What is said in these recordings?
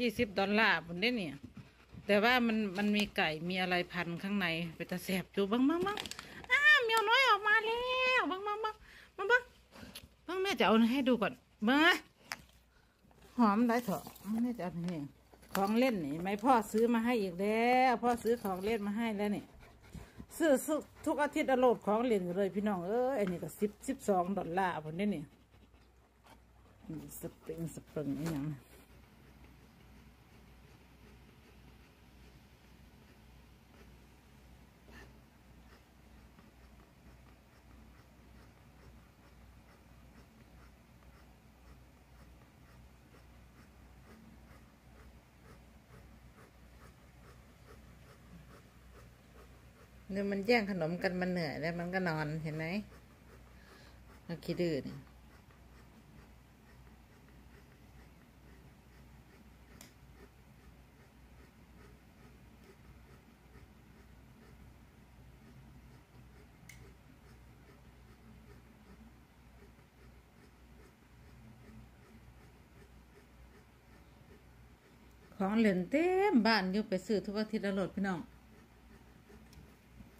ยี่สิบดอลลาร์ผมได้เนี่ย แต่ว่ามันมันมีไก่มีอะไรพันข้างในไปตะแสบจูบังบังบังอ้าเมียวน้อยออกมาแล้วบังบังบังบังบังบังแม่จะเอาให้ดูก่อนมาหอมได้เถอะแม่จะเอานี่ของเล่นนี่ไม่พ่อซื้อมาให้อีกแล้วพ่อซื้อของเล่นมาให้แล้วนี่ซื้อสุทุกอาทิตย์อโลดของเล่นเลยพี่น้องเอ้ยอันนี้ก็สิบสิบสองดอลลาร์ผมได้เนี่ยสปริงสปริงอย่างนี้ะเนี่ยมันแย่งขนมกันมันเหนื่อยแล้วมันก็นอนเห็นไหมเราคิดดื้อเนี่ยของเหล่นเต็มบ้านอยู่ไปซื้อทุกอาทิตย์ละโหลดพี่น้อง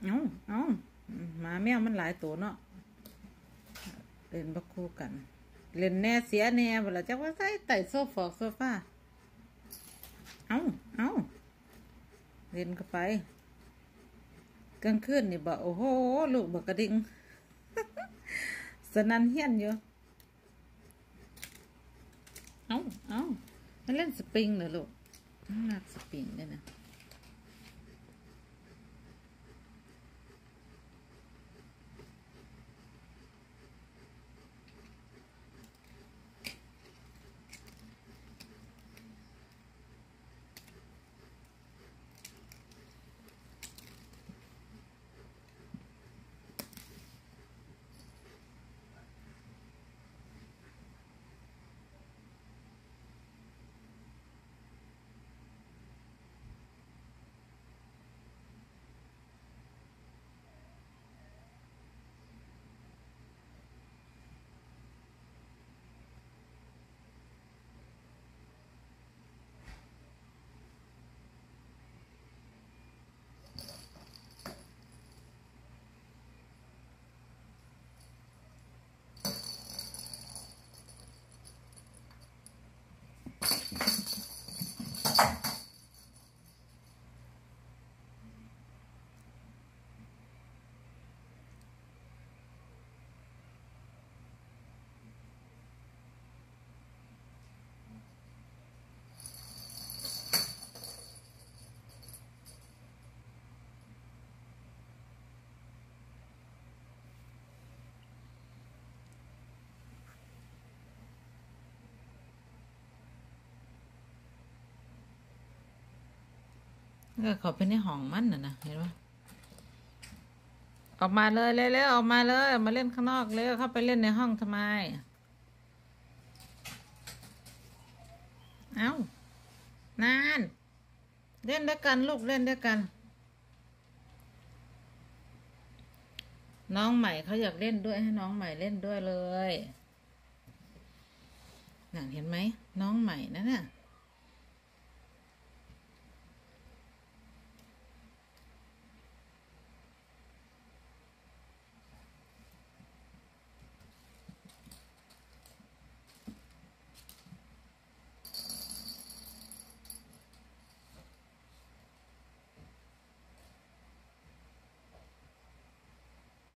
เอาเอาหมาแมวมันหลายตัวเนาะเล่นบักคู่กัน เล่นแน่เสียแน่เวลาจะว่าใส่ไต่โซฟอกโซฟาเอาเอาเล่นก็ไปกลางคืนนี่บอกโอ้โหลูกบอกกระดิ่งสนันเฮียนอยู่เอาเอามันเล่นสปริงเหรอลูกนักสปริงเนี่ยนะ ก็เขาไปในห้องมันน่ะนะเห็นปะออกมาเลยเร็วๆออกมาเลย มาเล่นข้างนอกเลยเข้าไปเล่นในห้องทำไม เอานาน เล่นด้วยกันลูกเล่นด้วยกัน น้องใหม่เขาอยากเล่นด้วยให้น้องใหม่เล่นด้วยเลยน่ะเห็นไหมน้องใหม่นั่นน่ะ